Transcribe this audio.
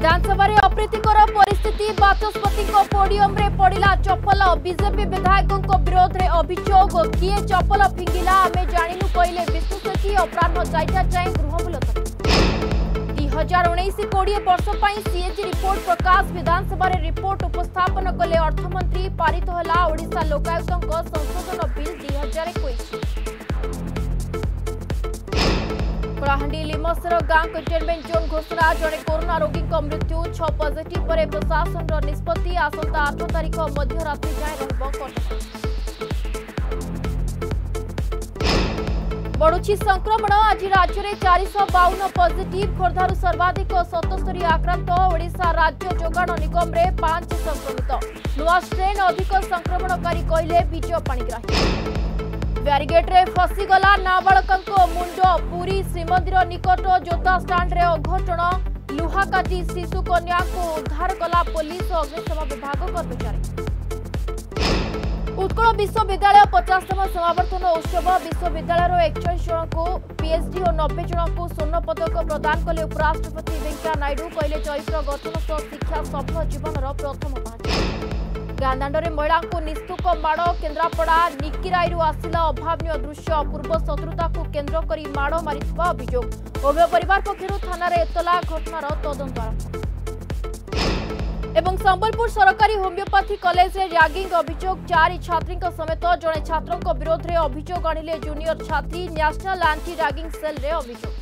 विधानसभा अप्रीतिकर परिस्थिति बाचस्पति पोडियम पड़ा चपल विजेपी विधायकों विरोध में अभोग किए चपल फिंगा आम जानू कहे विश्व सचिव अपराह जैजा जाए गृह मुलतवी दु हजार उन्नीस कोड़े वर्ष सीएजी रिपोर्ट प्रकाश विधानसभा रिपोर्ट उपस्थापन कले अर्थमंत्री पारित होगा ओडा लोकायुक्त संशोधन बिल दुई हजार एक कलाहां लिमसर गांव कंटेनमेंट जोन घोषणा जड़े कोरोना रोगी को मृत्यु छ पजिट पर प्रशासन निष्पत्ति आसंता आठ तारिख मध्यरात जाए बढ़ुची संक्रमण आज राज्य में चारश बावन पजिट खोर्धार सर्वाधिक सतस्तरी आक्रांत ओडा राज्य जोगाण निगम पांच संक्रमित नुआ स्ट्रेन अधिक संक्रमणकारी कहे विजय पाणिग्राही ब्यारिगेड्रे फसीगला नाबाड़कों मुंड पुरी श्रीमंदिर निकट जोता स्टाड में अघटन लुहाकाति शिशुकन्या उद्धार कला पुलिस और अग्निशम विभाग कर्मचारी उत्कल विश्वविद्यालय पचासतम समावर्तन उत्सव विश्वविद्यालय एकचाश जन को पीएचडी और नब्बे जन को स्वर्ण पदक प्रदान कले उपराष्ट्रपति वेंकैया नायडू कहे चैत्र गठन शिक्षा सफल जीवन प्रथम पाठ ଗାଁଦାଣ୍ଡରେ ମହିଳାଙ୍କୁ ନିସ୍ତୁକ ମାଡ଼ କେନ୍ଦ୍ରାପଡ଼ା ନିକିରାଇରୁ ଆସିଲା ଅଭାବନୀୟ ଦୃଶ୍ୟ ପୂର୍ବ ଶତ୍ରୁତାକୁ କେନ୍ଦ୍ର କରି ମାଡ଼ ମାରିଥିବା ଅଭିଯୋଗ ଉଭୟ ପରିବାର ପକ୍ଷରୁ ଥାନାରେ ଏତଲା ଘଟଣାର ତଦନ୍ତ ଆରମ୍ଭ এবং সম্বলপুর সরকারি হোমিওপ্যাথি কলেজে র্যাগিং অভিযোগ চারি ছাত্রী সমেত জনে ছাত্র বিরোধে অভিযোগ আনিলে জুনিয়র ছাত্রী ন্যাশনাল আন্টি র্যাগিং সেল অভিযোগ